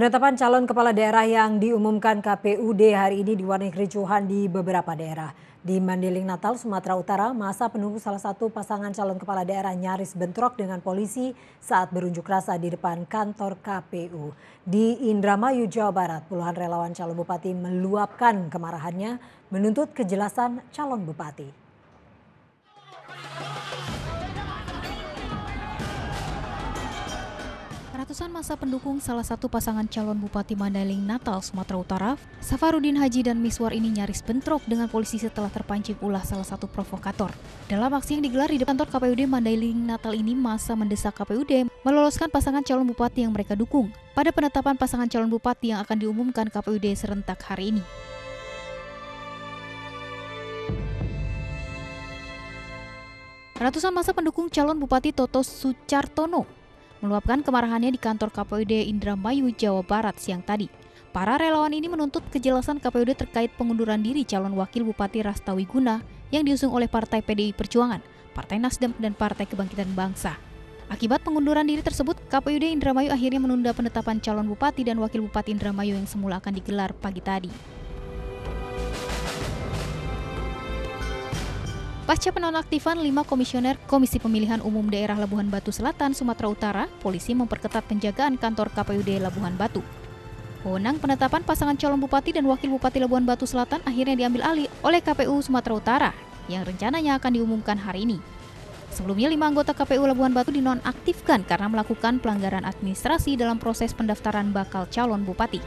Penetapan calon kepala daerah yang diumumkan KPUD hari ini diwarnai kericuhan di beberapa daerah. Di Mandeling Natal, Sumatera Utara, masa penunggu salah satu pasangan calon kepala daerah nyaris bentrok dengan polisi saat berunjuk rasa di depan kantor KPU. Di Indramayu, Jawa Barat, puluhan relawan calon bupati meluapkan kemarahannya menuntut kejelasan calon bupati. Ratusan masa pendukung salah satu pasangan calon Bupati Mandailing Natal, Sumatera Utara, Safarudin Haji dan Miswar ini nyaris bentrok dengan polisi setelah terpancing ulah salah satu provokator. Dalam aksi yang digelar di depan kantor KPUD Mandailing Natal ini, masa mendesak KPUD meloloskan pasangan calon bupati yang mereka dukung pada penetapan pasangan calon bupati yang akan diumumkan KPUD serentak hari ini. Ratusan masa pendukung calon Bupati Toto Sucartono meluapkan kemarahannya di kantor KPUD Indramayu, Jawa Barat siang tadi. Para relawan ini menuntut kejelasan KPUD terkait pengunduran diri calon wakil Bupati Rastawi Guna yang diusung oleh Partai PDI Perjuangan, Partai Nasdem, dan Partai Kebangkitan Bangsa. Akibat pengunduran diri tersebut, KPUD Indramayu akhirnya menunda penetapan calon bupati dan wakil bupati Indramayu yang semula akan digelar pagi tadi. Pasca penonaktifan lima komisioner Komisi Pemilihan Umum Daerah Labuhan Batu Selatan, Sumatera Utara, polisi memperketat penjagaan kantor KPUD Labuhan Batu. Wewenang penetapan pasangan calon bupati dan wakil bupati Labuhan Batu Selatan akhirnya diambil alih oleh KPU Sumatera Utara yang rencananya akan diumumkan hari ini. Sebelumnya, lima anggota KPU Labuhan Batu dinonaktifkan karena melakukan pelanggaran administrasi dalam proses pendaftaran bakal calon bupati.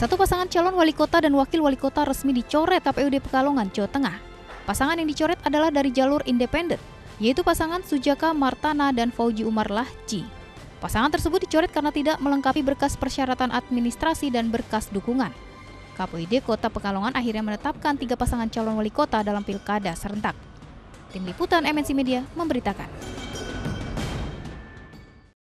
Satu pasangan calon wali kota dan wakil wali kota resmi dicoret KPUD Pekalongan, Jawa Tengah. Pasangan yang dicoret adalah dari jalur independen, yaitu pasangan Sujaka Martana dan Fauji Umar Lahji. Pasangan tersebut dicoret karena tidak melengkapi berkas persyaratan administrasi dan berkas dukungan. KPUD Kota Pekalongan akhirnya menetapkan tiga pasangan calon wali kota dalam pilkada serentak. Tim Liputan MNC Media memberitakan.